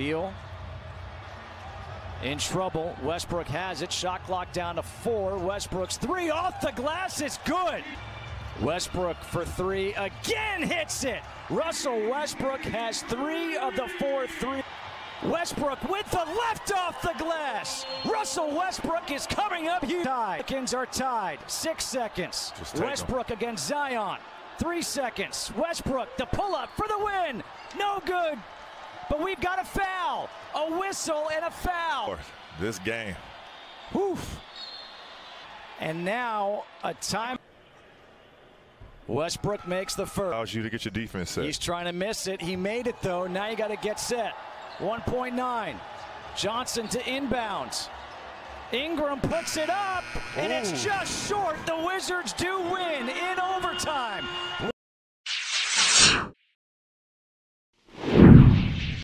Beal in trouble. Westbrook has it. Shot clock down to four. Westbrook's three off the glass. It's good. Westbrook for three again hits it. Russell Westbrook has three of the four three. Westbrook with the left off the glass. Russell Westbrook is coming up huge. Pelicans are tied. Six seconds. Westbrook against Zion. Three seconds. Westbrook, the pull up for the win. No good. But we've got a foul. A whistle and a foul. This game. Woof. And now a time. Westbrook makes the first. Allows you to get your defense set. He's trying to miss it. He made it though. Now you got to get set. 1.9. Johnson to inbounds. Ingram puts it up, and it's just short. The Wizards do win in overtime.